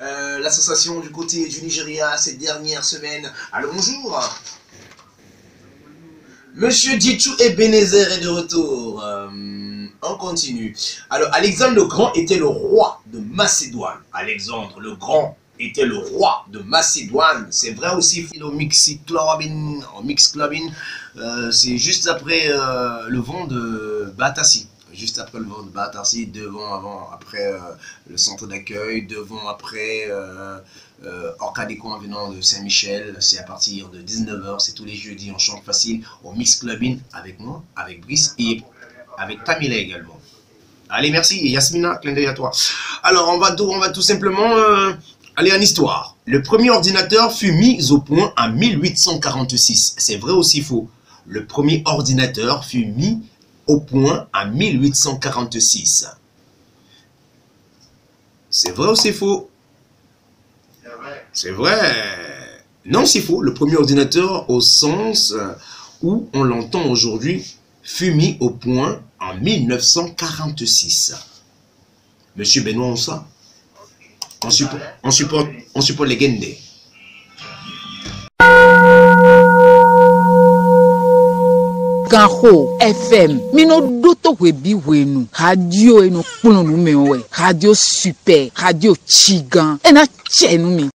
euh, l'association du côté du Nigeria ces dernières semaines. Alors bonjour. Monsieur Ditou Ebenezer est de retour. Euh, on continue. Alors Alexandre le Grand était le roi de Macédoine. Alexandre le Grand était le roi de Macédoine. C'est vrai aussi au Mixclubin, euh, c'est juste après euh, le vent de Batassi. Juste après le vent de Batassi, devant, avant, après euh, le centre d'accueil, devant, après euh, euh, Orcadeco en venant de Saint-Michel. C'est à partir de 19h, c'est tous les jeudis, on chante facile au Mixclubin avec moi, avec Brice et avec Tamila également. Allez, merci. Yasmina, clin d'œil à toi. Alors, on va, tout, on va tout simplement euh, aller en histoire. Le premier ordinateur fut mis au point en 1846. C'est vrai aussi faux? Le premier ordinateur fut mis au point en 1846. C'est vrai ou c'est faux? C'est vrai. Non, c'est faux. Le premier ordinateur, au sens euh, où on l'entend aujourd'hui, fut mis au point en 1946. Monsieur Benoît Onsa, on supporte, on supporte, on supporte les Gende. gaxo fm mino ɖo to hwebi hwenu radio enu kplɔ nu mi wɛ radio super. Radio tsi gan ena tse nu mi.